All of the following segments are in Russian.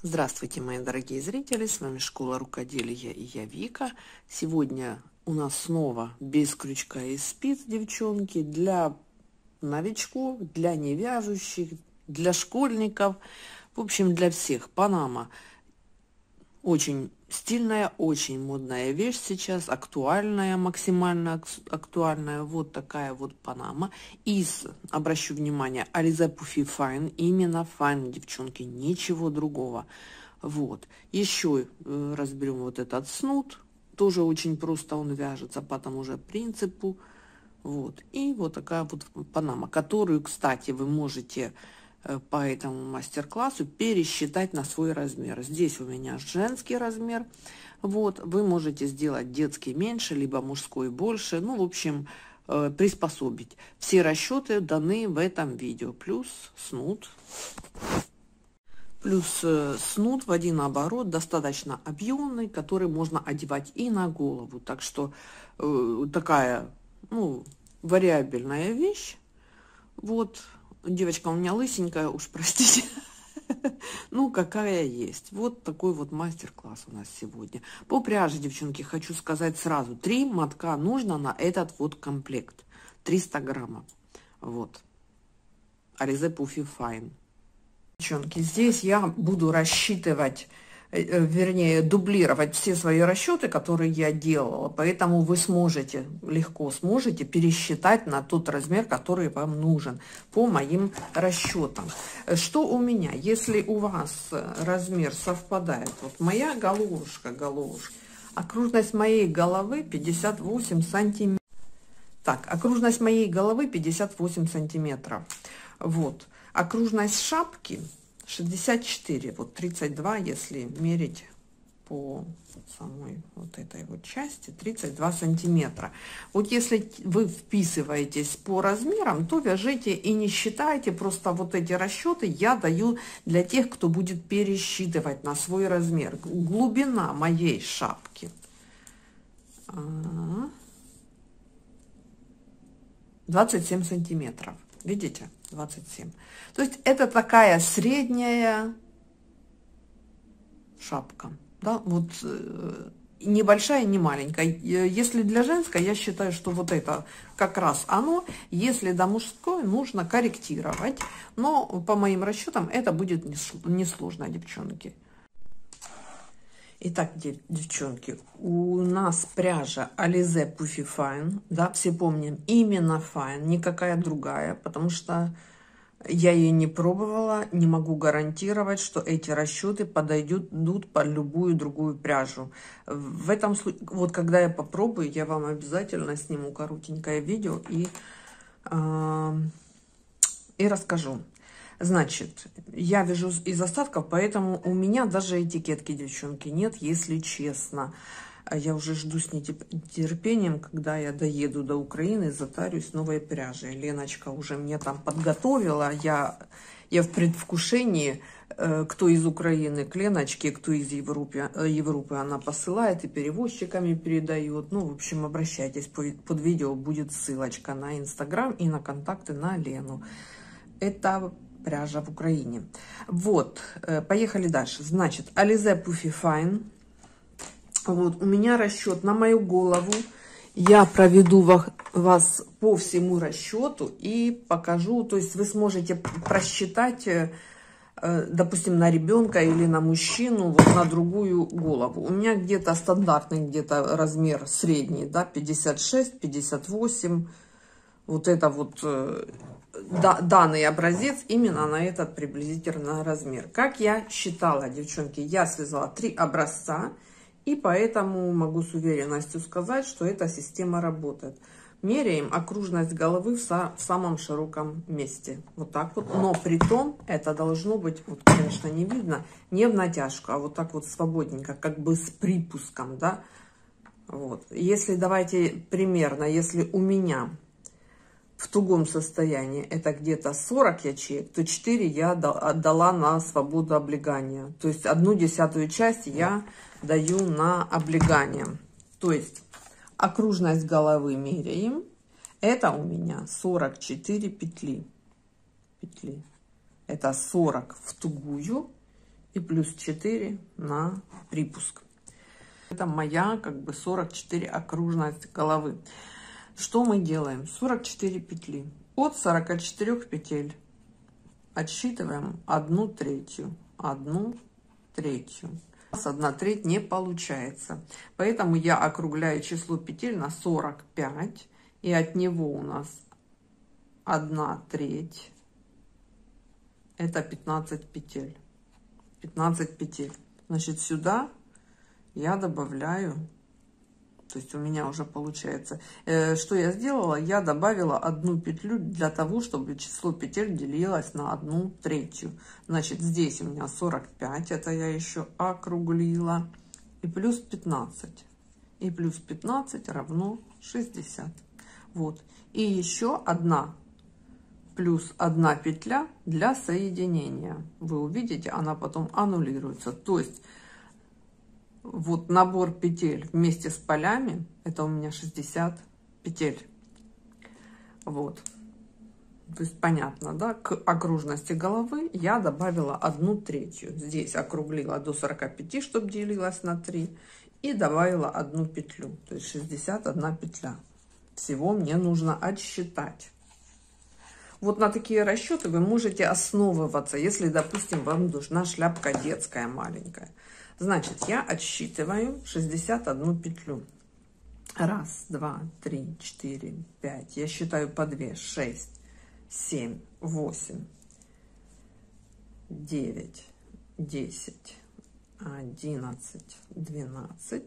Здравствуйте, мои дорогие зрители! С вами Школа Рукоделия и я Вика. Сегодня у нас снова без крючка и спиц, девчонки, для новичков, для невяжущих, для школьников, в общем, для всех. Панама очень стильная, очень модная вещь сейчас, актуальная, максимально актуальная. Вот такая вот панама. Из, обращу внимание, Alize Puffy Fine. Именно Fine, девчонки, ничего другого. Вот. Еще э, разберем вот этот снуд. Тоже очень просто он вяжется по тому же принципу. Вот. И вот такая вот панама, которую, кстати, вы можете по этому мастер-классу пересчитать на свой размер. Здесь у меня женский размер. Вот, вы можете сделать детский меньше, либо мужской больше. Ну, в общем, э, приспособить. Все расчеты даны в этом видео. Плюс снуд. Плюс э, снуд в один оборот достаточно объемный, который можно одевать и на голову. Так что э, такая, ну, вариабельная вещь. Вот, Девочка у меня лысенькая, уж простите. Ну, какая есть. Вот такой вот мастер-класс у нас сегодня. По пряже, девчонки, хочу сказать сразу. Три мотка нужно на этот вот комплект. 300 граммов. Вот. Аризе Пуфи Файн. Девчонки, здесь я буду рассчитывать вернее, дублировать все свои расчеты, которые я делала. Поэтому вы сможете, легко сможете пересчитать на тот размер, который вам нужен по моим расчетам. Что у меня? Если у вас размер совпадает, вот моя головушка, головушка, окружность моей головы 58 сантиметров. Так, окружность моей головы 58 сантиметров. Вот. Окружность шапки 64, вот 32, если мерить по самой вот этой вот части 32 сантиметра. Вот если вы вписываетесь по размерам, то вяжите и не считайте, просто вот эти расчеты я даю для тех, кто будет пересчитывать на свой размер. Глубина моей шапки. 27 а, сантиметров. Видите? 27. То есть это такая средняя шапка. Да, вот э, небольшая, не маленькая. Если для женской, я считаю, что вот это как раз оно. Если до мужской, нужно корректировать. Но по моим расчетам это будет несложно, девчонки. Итак, девчонки, у нас пряжа Alize Puffy Fine, да, все помним, именно Fine, никакая другая, потому что я ее не пробовала, не могу гарантировать, что эти расчеты подойдут идут под любую другую пряжу. В этом случае, вот когда я попробую, я вам обязательно сниму коротенькое видео и, э, и расскажу. Значит, я вяжу из остатков, поэтому у меня даже этикетки, девчонки, нет, если честно. Я уже жду с нетерпением, когда я доеду до Украины, затарюсь новой пряжей. Леночка уже мне там подготовила, я, я в предвкушении, э, кто из Украины к Леночке, кто из Европы, э, Европы она посылает и перевозчиками передает. Ну, в общем, обращайтесь, под видео будет ссылочка на Инстаграм и на контакты на Лену. Это пряжа в Украине. Вот, э, поехали дальше. Значит, Alize Puffy Fine. Вот, у меня расчет на мою голову. Я проведу вас по всему расчету и покажу. То есть вы сможете просчитать, э, э, допустим, на ребенка или на мужчину, вот на другую голову. У меня где-то стандартный где-то размер средний, да, 56, 58. Вот это вот данный образец именно на этот приблизительно размер. Как я считала, девчонки, я связала три образца, и поэтому могу с уверенностью сказать, что эта система работает. Меряем окружность головы в, в самом широком месте. Вот так вот. Но при том это должно быть, вот, конечно, не видно, не в натяжку, а вот так вот свободненько, как бы с припуском, да. Вот. Если давайте примерно, если у меня в тугом состоянии это где-то 40 ячеек, то 4 я отдала на свободу облегания. То есть одну десятую часть я даю на облегание. То есть окружность головы меряем. Это у меня 44 петли. петли. Это 40 в тугую и плюс 4 на припуск. Это моя как бы 44 окружность головы. Что мы делаем? 44 петли. От 44 петель отсчитываем одну третью. Одну третью. У нас одна треть не получается. Поэтому я округляю число петель на 45. И от него у нас одна треть. Это 15 петель. 15 петель. Значит, сюда я добавляю, то есть у меня уже получается, э, что я сделала? Я добавила одну петлю для того, чтобы число петель делилось на одну третью. Значит, здесь у меня 45, это я еще округлила, и плюс 15. И плюс 15 равно 60. Вот. И еще одна плюс одна петля для соединения. Вы увидите, она потом аннулируется. То есть вот набор петель вместе с полями, это у меня 60 петель. Вот. То есть понятно, да, к окружности головы я добавила одну третью. Здесь округлила до 45, чтобы делилась на 3. И добавила одну петлю, то есть 61 петля. Всего мне нужно отсчитать. Вот на такие расчеты вы можете основываться, если, допустим, вам нужна шляпка детская маленькая. Значит, я отсчитываю 61 петлю. Раз, два, три, четыре, пять. Я считаю по две. Шесть, семь, восемь, девять, десять, одиннадцать, двенадцать,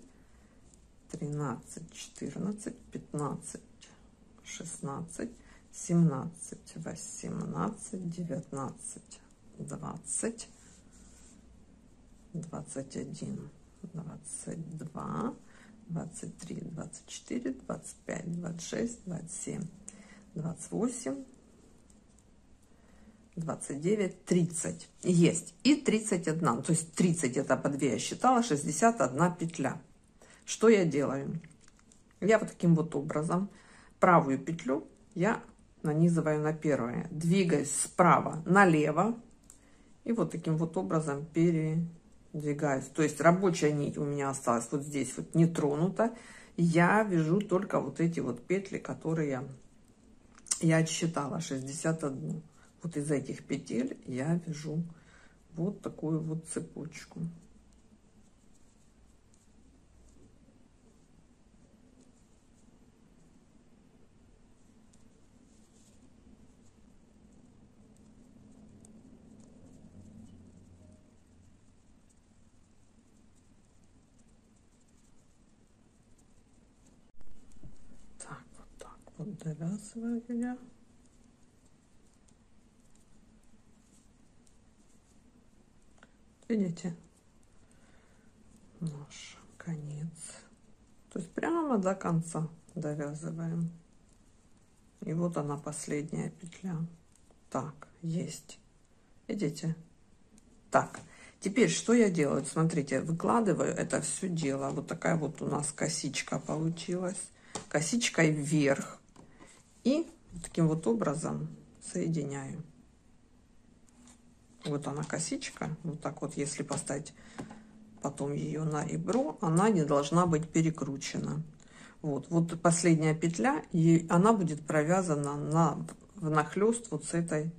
тринадцать, четырнадцать, пятнадцать, шестнадцать, семнадцать, восемнадцать, девятнадцать, двадцать. 21, 22, 23, 24, 25, 26, 27, 28, 29, 30. Есть. И 31. То есть 30 это по 2 я считала, 61 петля. Что я делаю? Я вот таким вот образом правую петлю я нанизываю на первое. Двигаюсь справа налево. И вот таким вот образом пере двигаюсь. То есть рабочая нить у меня осталась вот здесь вот не тронута. Я вяжу только вот эти вот петли, которые я отсчитала, 61. Вот из этих петель я вяжу вот такую вот цепочку. Довязываю я. Видите? Наш конец. То есть прямо до конца довязываем. И вот она последняя петля. Так, есть. Видите? Так, теперь что я делаю? Смотрите, выкладываю это все дело. Вот такая вот у нас косичка получилась. Косичкой вверх. И таким вот образом соединяю. Вот она косичка. Вот так вот, если поставить потом ее на ребро, она не должна быть перекручена. Вот, вот последняя петля, и она будет провязана на внахлёст вот с этой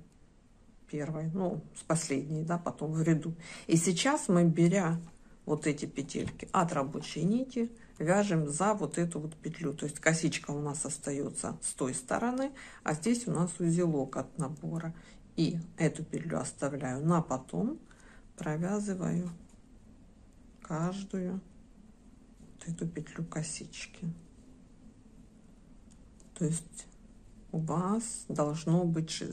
первой, ну, с последней, да, потом в ряду. И сейчас мы, беря вот эти петельки от рабочей нити, вяжем за вот эту вот петлю. То есть косичка у нас остается с той стороны, а здесь у нас узелок от набора. И эту петлю оставляю на потом, провязываю каждую вот эту петлю косички. То есть у вас должно быть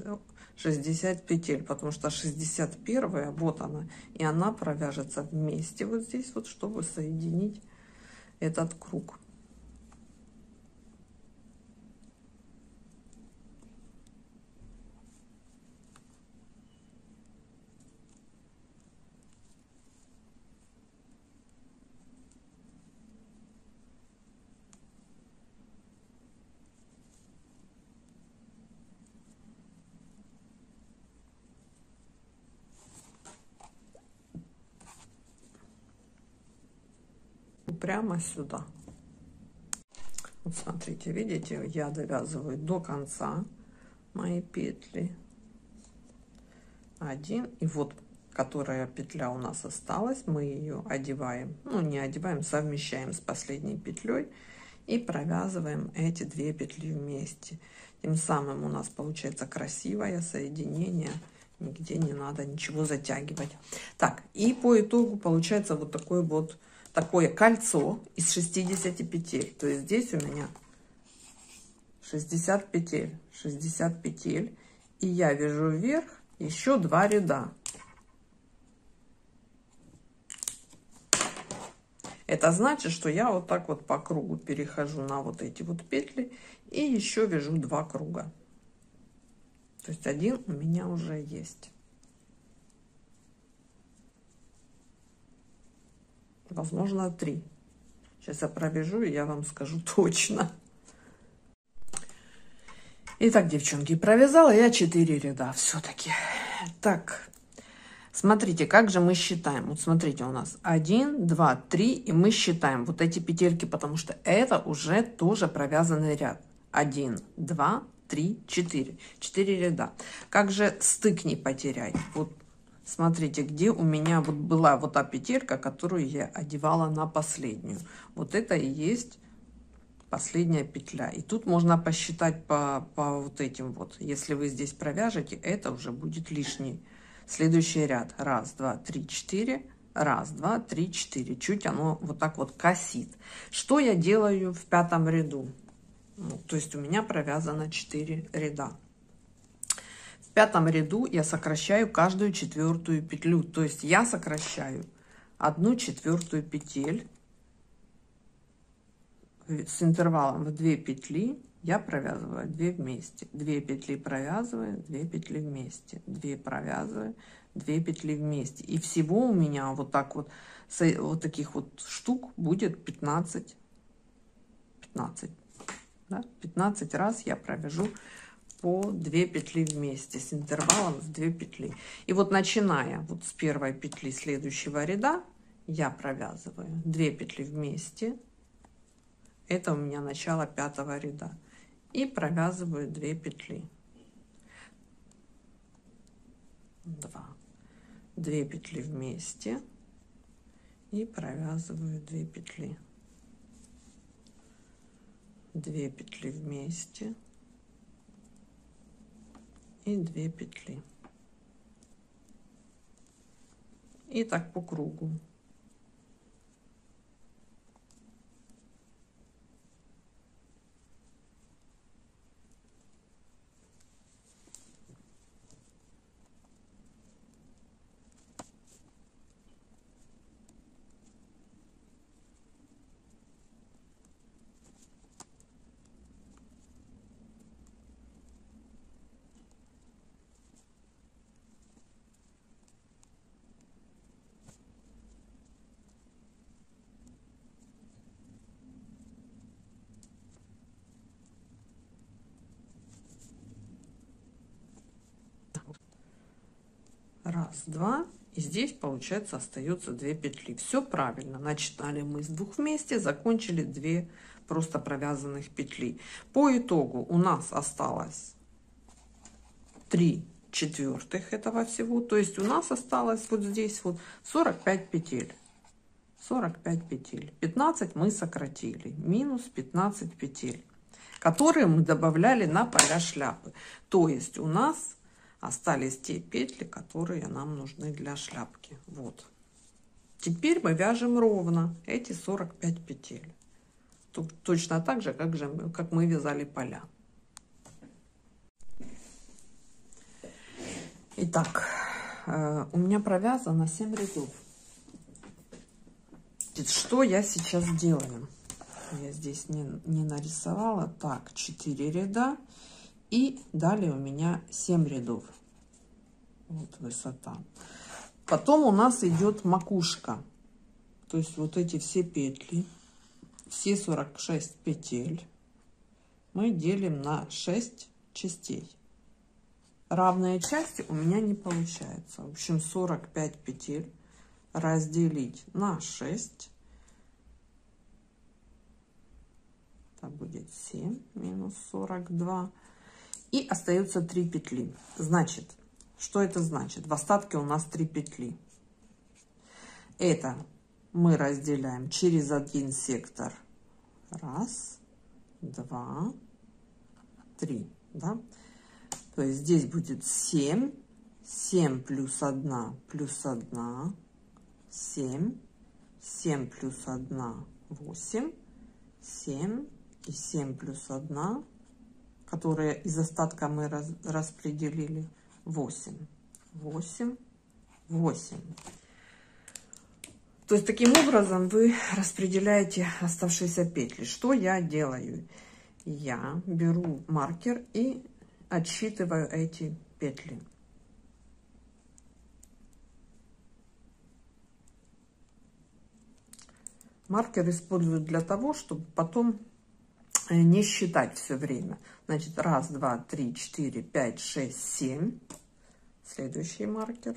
60 петель, потому что 61 вот она, и она провяжется вместе вот здесь вот, чтобы соединить этот круг. Прямо сюда. Вот смотрите, видите, я довязываю до конца мои петли. Один. И вот, которая петля у нас осталась, мы ее одеваем, ну не одеваем, совмещаем с последней петлей и провязываем эти две петли вместе. Тем самым у нас получается красивое соединение. Нигде не надо ничего затягивать. Так, и по итогу получается вот такой вот такое кольцо из 60 петель. То есть здесь у меня 60 петель, 60 петель. И я вяжу вверх еще два ряда. Это значит, что я вот так вот по кругу перехожу на вот эти вот петли и еще вяжу два круга. То есть один у меня уже есть. Возможно, три. Сейчас я пробежу, и я вам скажу точно. Итак, девчонки, провязала я 4 ряда все-таки. Так, смотрите, как же мы считаем. Вот смотрите, у нас 1, 2, 3, и мы считаем вот эти петельки, потому что это уже тоже провязанный ряд. 1, 2, 3, 4. 4 ряда. Как же стык не потерять? Вот смотрите, где у меня вот была вот та петелька, которую я одевала на последнюю. Вот это и есть последняя петля. И тут можно посчитать по, по вот этим вот. Если вы здесь провяжете, это уже будет лишний. Следующий ряд. Раз, два, три, четыре. Раз, два, три, четыре. Чуть оно вот так вот косит. Что я делаю в пятом ряду? Ну, то есть у меня провязано 4 ряда. В пятом ряду я сокращаю каждую четвертую петлю. То есть я сокращаю одну четвертую петель с интервалом в 2 петли. Я провязываю 2 вместе. 2 петли провязываю 2 петли вместе. 2 провязываю 2 петли вместе. И всего у меня вот так вот вот таких вот штук будет 15 15 да? 15 раз я провяжу по 2 петли вместе с интервалом в 2 петли. И вот начиная вот с первой петли следующего ряда я провязываю 2 петли вместе. Это у меня начало пятого ряда. И провязываю 2 петли. 2 2 петли вместе. И провязываю 2 петли. 2 петли вместе и 2 петли и так по кругу раз два и здесь получается остается 2 петли. Все правильно. Начинали мы с двух вместе закончили 2 просто провязанных петли. По итогу у нас осталось 3 четвертых этого всего. То есть у нас осталось вот здесь вот 45 петель. 45 петель. 15 мы сократили. Минус 15 петель которые мы добавляли на поля шляпы. То есть у нас остались те петли, которые нам нужны для шляпки. Вот. Теперь мы вяжем ровно эти 45 петель. Точно так же, как, же как мы вязали поля. Итак, э, у меня провязано 7 рядов. Что я сейчас делаю? Я здесь не, не нарисовала. Так, 4 ряда. И далее у меня 7 рядов. Вот высота. Потом у нас идет макушка. То есть вот эти все петли, все 46 петель мы делим на 6 частей. Равные части у меня не получается. В общем, 45 петель разделить на 6 будет 7 минус 42. И остается 3 петли. Значит, что это значит? В остатке у нас 3 петли. Это мы разделяем через один сектор. Раз, два, три. Да? То есть здесь будет 7. 7 плюс 1 плюс 1. 7. 7 плюс 1 8. 7 и 7 плюс 1, которые из остатка мы раз, распределили, 8. 8, 8. То есть таким образом вы распределяете оставшиеся петли. Что я делаю? Я беру маркер и отсчитываю эти петли. Маркер используют для того, чтобы потом не считать все время. Значит, раз, два, три, четыре, пять, шесть, семь. Следующий маркер.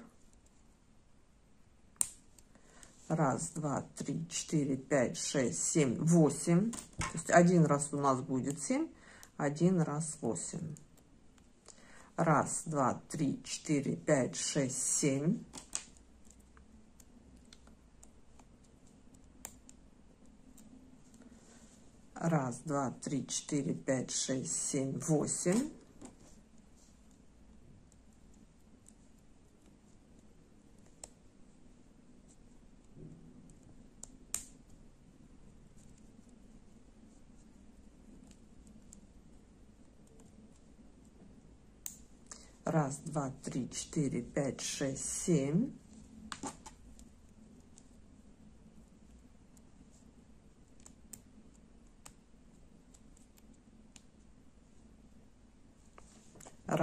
Раз, два, три, четыре, пять, шесть, семь, восемь. То есть один раз у нас будет семь, один раз восемь. Раз, два, три, четыре, пять, шесть, семь. Раз, два, три, четыре, пять, шесть, семь, восемь. Раз, два, три, четыре, пять, шесть, семь.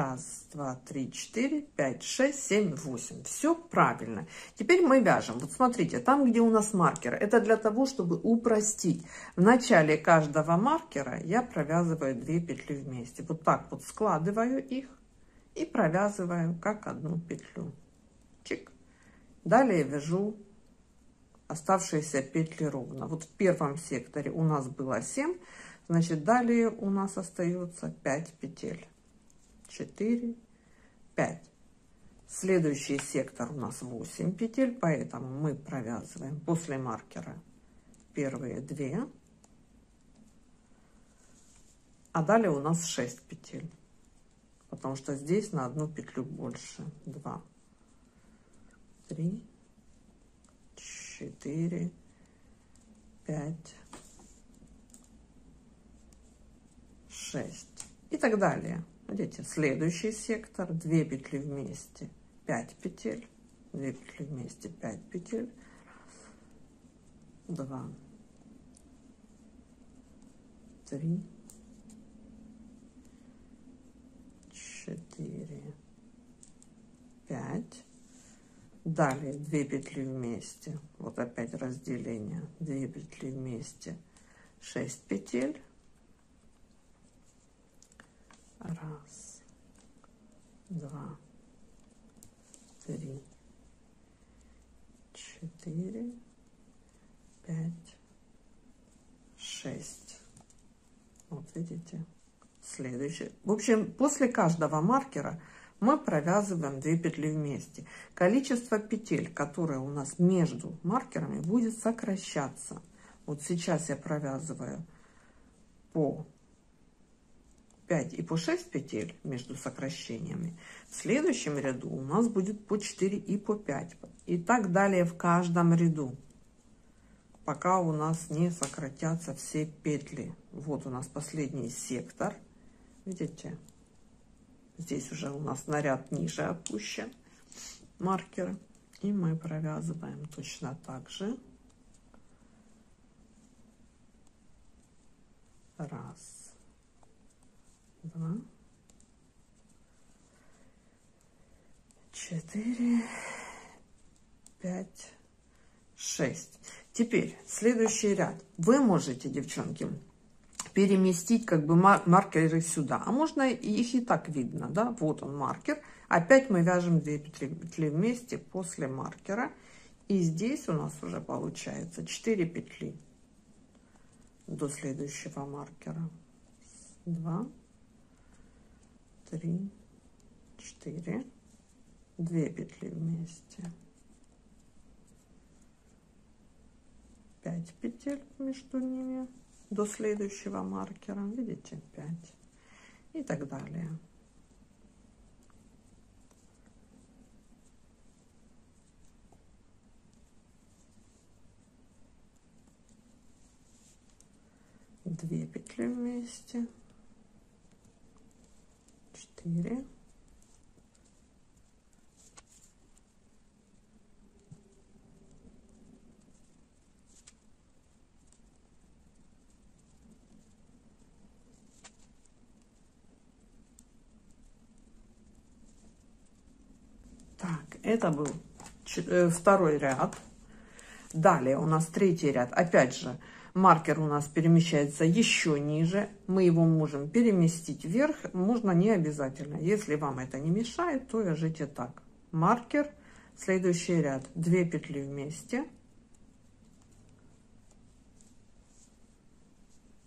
Раз, два, три, четыре, пять, шесть, семь, восемь. Все правильно. Теперь мы вяжем. Вот смотрите, там, где у нас маркер, это для того, чтобы упростить. В начале каждого маркера я провязываю две петли вместе. Вот так вот складываю их и провязываю как одну петлю. Чик. Далее вяжу оставшиеся петли ровно. Вот в первом секторе у нас было 7, значит далее у нас остается 5 петель. 4, 5. Следующий сектор у нас 8 петель, поэтому мы провязываем после маркера первые 2. А далее у нас 6 петель, потому что здесь на одну петлю больше. 2, 3, 4, 5, 6 и так далее. Видите, следующий сектор, 2 петли вместе, 5 петель, 2 петли вместе, 5 петель, 2, 3, 4, 5. Далее 2 петли вместе, вот опять разделение, 2 петли вместе, 6 петель, Раз, два, три, четыре, пять, шесть. Вот видите? Следующий. В общем, после каждого маркера мы провязываем 2 петли вместе. Количество петель, которые у нас между маркерами, будет сокращаться. Вот сейчас я провязываю по 5 и по 6 петель между сокращениями. В следующем ряду у нас будет по 4 и по 5. И так далее в каждом ряду, пока у нас не сократятся все петли. Вот у нас последний сектор. Видите? Здесь уже у нас наряд ниже опущен маркер. И мы провязываем точно так же. Раз два, четыре, пять, шесть. Теперь следующий ряд. Вы можете, девчонки, переместить как бы маркеры сюда. А можно их и так видно, да? Вот он маркер. Опять мы вяжем 2 петли, вместе после маркера. И здесь у нас уже получается 4 петли. до следующего маркера. Два, три, четыре, две петли вместе. 5 петель между ними до следующего маркера. Видите 5 и так далее. Две петли вместе 4 Это был э, второй ряд. Далее у нас третий ряд. Опять же, маркер у нас перемещается еще ниже. Мы его можем переместить вверх. Можно не обязательно. Если вам это не мешает, то вяжите так. Маркер, следующий ряд. 2 петли вместе.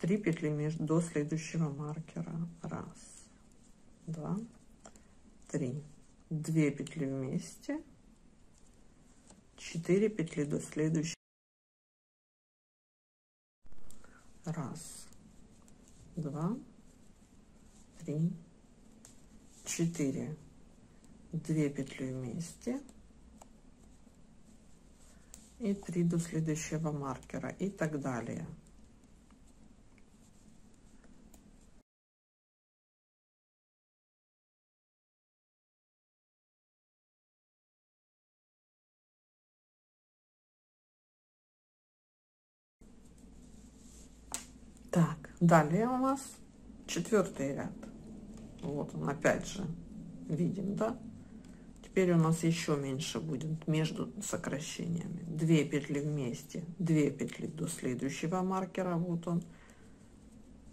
3 петли до следующего маркера. Раз, два, три. 2 петли вместе 4 петли до следующей раз. Два. Три. Четыре. Две петли вместе. И 3 до следующего маркера. И так далее Так, далее у нас четвертый ряд. Вот он опять же видим, да? Теперь у нас еще меньше будет между сокращениями. Две петли вместе, две петли до следующего маркера. Вот он.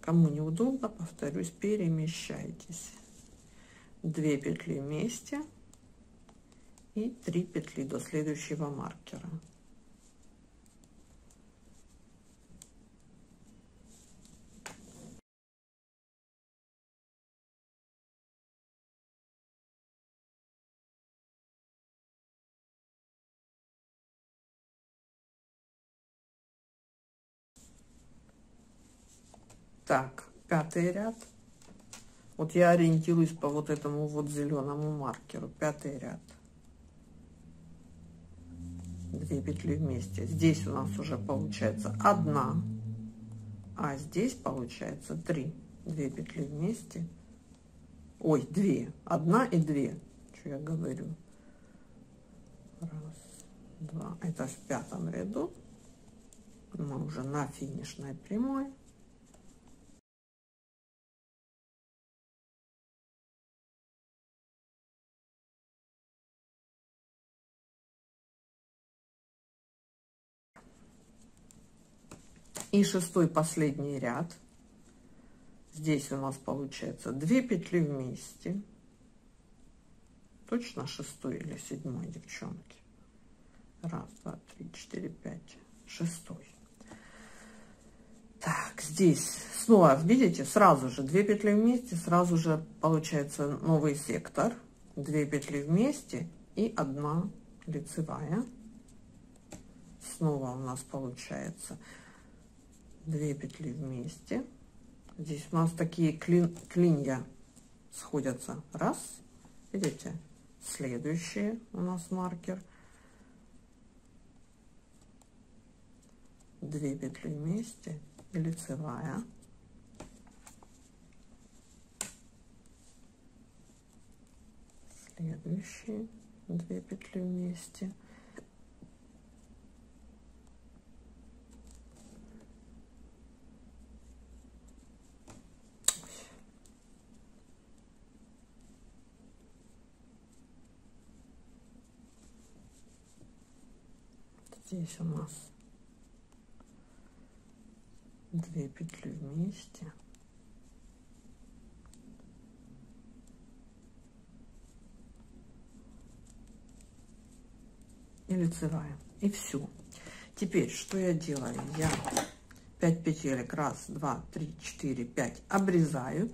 Кому неудобно, повторюсь, перемещайтесь. Две петли вместе и три петли до следующего маркера. Так, пятый ряд. Вот я ориентируюсь по вот этому вот зеленому маркеру. Пятый ряд. Две петли вместе. Здесь у нас уже получается одна, а здесь получается три. Две петли вместе. Ой, две. Одна и две. Что я говорю? Раз, два. Это в пятом ряду. Мы уже на финишной прямой. И шестой последний ряд. Здесь у нас получается 2 петли вместе. Точно шестой или седьмой девчонки? Раз два три четыре пять шестой. Так здесь снова видите сразу же 2 петли вместе сразу же получается новый сектор. 2 петли вместе и 1 лицевая. Снова у нас получается 2 петли вместе. Здесь у нас такие клин, клинья сходятся. Раз. Видите? Следующий у нас маркер. 2 петли вместе и лицевая следующие 2 петли вместе здесь у нас две петли вместе и лицевая и все теперь что я делаю я 5 петелек. Раз, два, три, четыре, пять. Обрезаю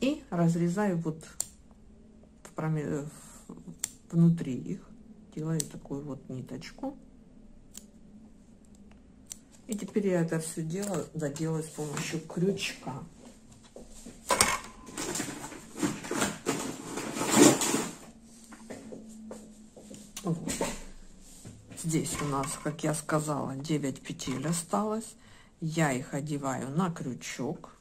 и разрезаю вот в промеж... внутри их. Делаю такую вот ниточку. И теперь я это все дело доделаю с помощью крючка. Здесь у нас, как я сказала, 9 петель осталось. Я их одеваю на крючок.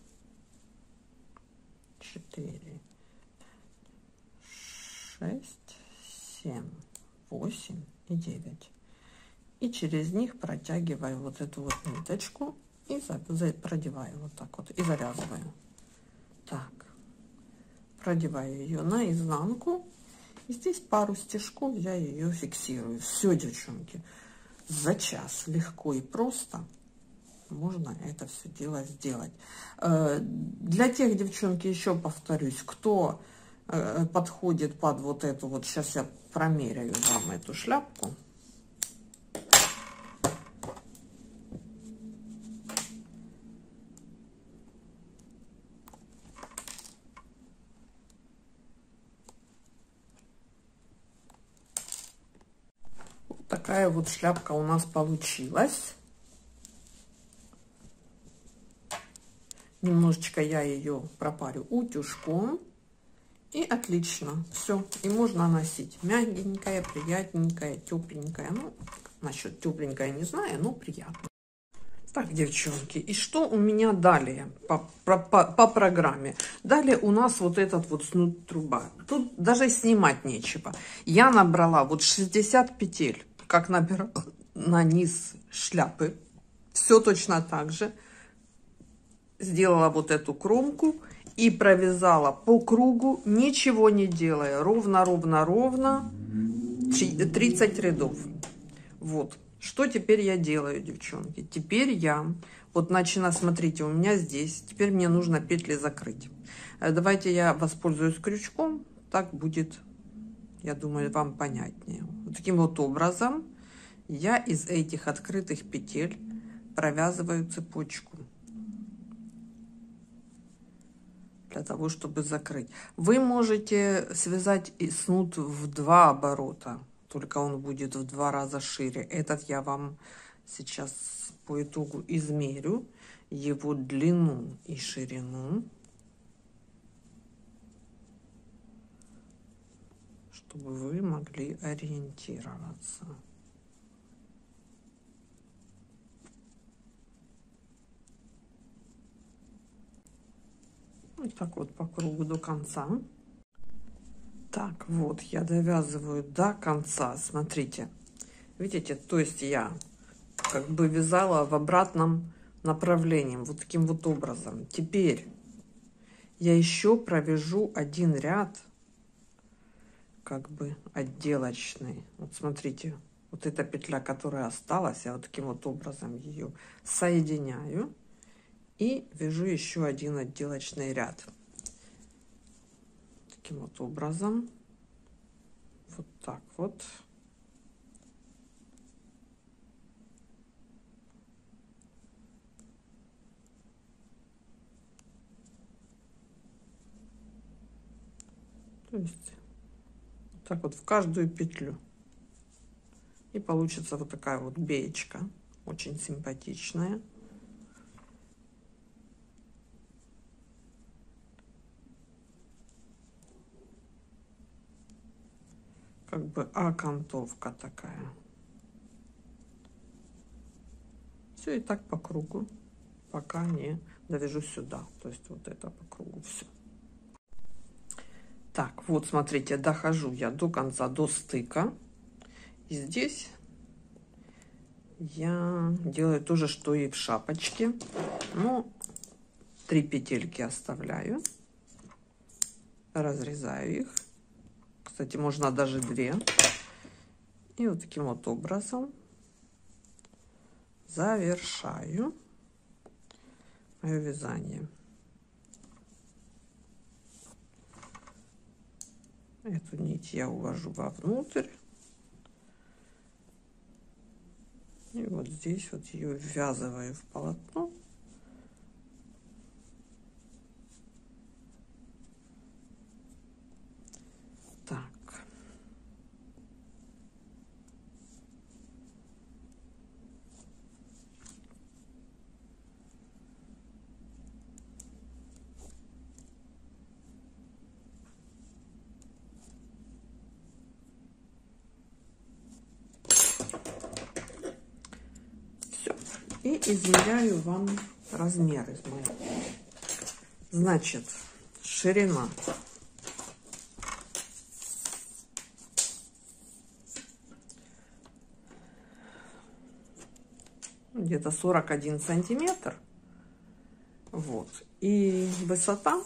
4, 6, 7, 8 и 9. И через них протягиваю вот эту вот ниточку и продеваю вот так вот и завязываю. Так, продеваю ее на изнанку и здесь пару стежков я ее фиксирую. Все, девчонки, за час легко и просто можно это все дело сделать. Э, для тех, девчонки, еще повторюсь, кто э, подходит под вот эту вот, сейчас я промеряю вам эту шляпку. Такая вот шляпка у нас получилась. Немножечко я ее пропарю утюжком. И отлично. Все. И можно носить. Мягенькая, приятненькая, тепленькая. Ну, насчет тепленькая не знаю, но приятно. Так, девчонки, и что у меня далее по, по, по, по программе? Далее у нас вот этот вот снуд труба. Тут даже снимать нечего. Я набрала вот 60 петель как набирала на низ шляпы. Все точно так же. Сделала вот эту кромку и провязала по кругу, ничего не делая. Ровно, ровно, ровно 30 рядов. Вот. Что теперь я делаю, девчонки? Теперь я, вот начинаю, смотрите, у меня здесь, теперь мне нужно петли закрыть. Э, давайте я воспользуюсь крючком, так будет я думаю, вам понятнее. Вот таким вот образом я из этих открытых петель провязываю цепочку. Для того, чтобы закрыть. Вы можете связать и снуд в два оборота. Только он будет в два раза шире. Этот я вам сейчас по итогу измерю. Его длину и ширину. Чтобы вы могли ориентироваться. Вот так вот по кругу до конца. Так, вот я довязываю до конца. Смотрите, видите, то есть я как бы вязала в обратном направлении, вот таким вот образом. Теперь я еще провяжу один ряд как бы отделочный. Вот смотрите, вот эта петля, которая осталась, я вот таким вот образом ее соединяю и вяжу еще один отделочный ряд. Таким вот образом. Вот так вот. То есть так вот в каждую петлю. И получится вот такая вот беечка, очень симпатичная. Как бы окантовка такая. Все и так по кругу, пока не довяжу сюда. То есть вот это по кругу все. Так, вот смотрите, дохожу я до конца, до стыка. И здесь я делаю то же, что и в шапочке. Но три петельки оставляю. Разрезаю их. Кстати, можно даже две. И вот таким вот образом завершаю мое вязание. Эту нить я увожу вовнутрь. И вот здесь вот ее ввязываю в полотно И измеряю вам размеры. Значит, ширина где-то 41 сантиметр. Вот. И высота